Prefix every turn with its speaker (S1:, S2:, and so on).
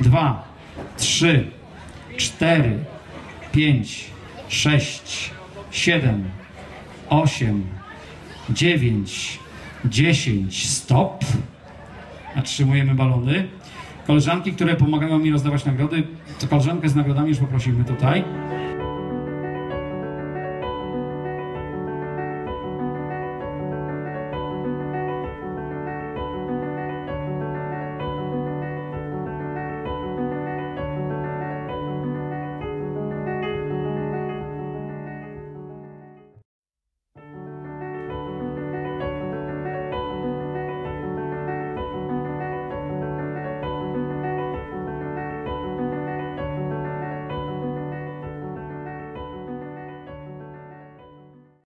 S1: dwa, trzy, cztery, pięć, sześć, siedem, osiem, dziewięć, dziesięć. Stop. Zatrzymujemy balony. Koleżanki, które pomagają mi rozdawać nagrody, to koleżankę z nagrodami już poprosimy tutaj.